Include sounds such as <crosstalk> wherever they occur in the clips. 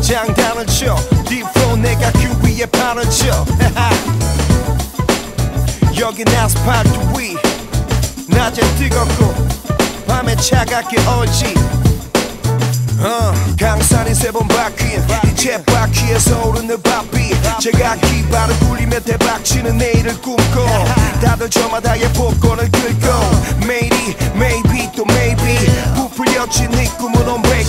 장단을 쳐. 딥로 내가 그 위에 발을 쳐. <laughs> 여긴 아스팔트 위. 낮에 뜨겁고 밤에 차갑게 얼지. 어, 강산이 세 번 바뀐 이제 바퀴에서 오르는 바비 제가 기발을 굴리며 대박치는 내일을 꿈꿔. 다들 저마다의 복권을 긁고 매일이 maybe 또 maybe. 부풀려진 네 꿈은 온베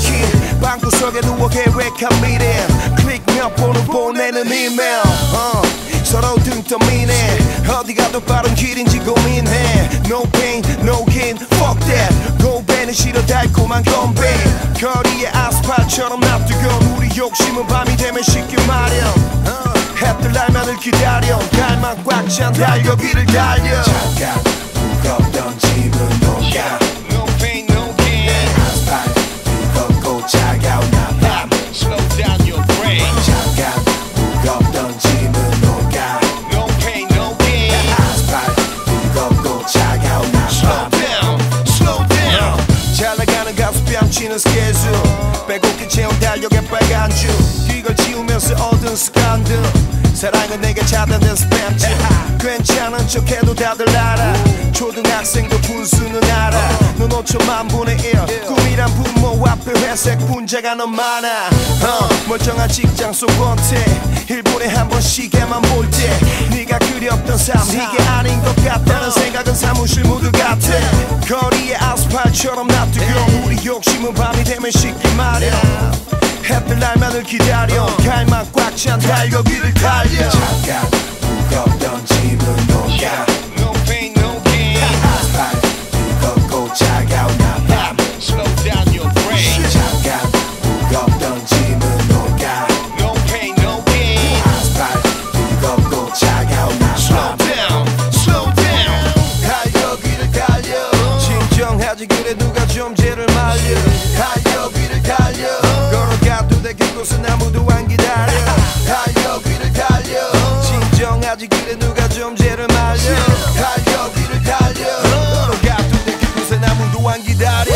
방구석에 누워 계획한 미래 클릭 몇 번을 보내는 이메일 어, 서로 등 떠미네. 어디 가도 빠른 길인지 고민해. No pain, no gain, fuck that. 고배는 싫어 달콤한 건배. 거리의 아스팔트처럼 납두고 우리 욕심은 밤이 되면 쉽게 마련. 어, 해뜰 날만을 기다려. 갈망 꽉찬 달려기를 달려. 잠깐 무겁던 짐 스케줄 빼곡히 채운 달력에 빨간 줄 이걸 지우면서 얻은 습관들 사랑은 내게 차단된 스팸집 괜찮은 척해도 다들 알아. 초등학생도 분수는 알아. 넌 5천만 분의 1 꿈이란 부모 앞에 회색 분자가 너무 많아. 어, 멀쩡한 직장 속 원태. 일본에 한 번씩에만 볼 때 네가 그렸던 삶 이게 아닌 것 같다는 생각은 사무실 모두 같아. 거리의 아스팔트처럼 우리 욕심은 밤이 되면 쉽게 마련. 해뜰 날만을 기다려. 갈망 꽉찬 달려기를 달려. 잠깐 아직까지 그래 누가 좀 죄를 말려. 달려 위를 달려. 걸어가도 돼 그곳은 아무도 안 기다려. 달려 위를 달려. 진정 아직 그래 누가 좀 죄를 말려. 달려 위를 달려. 걸어가도 돼 그곳은 아무도 안 기다려.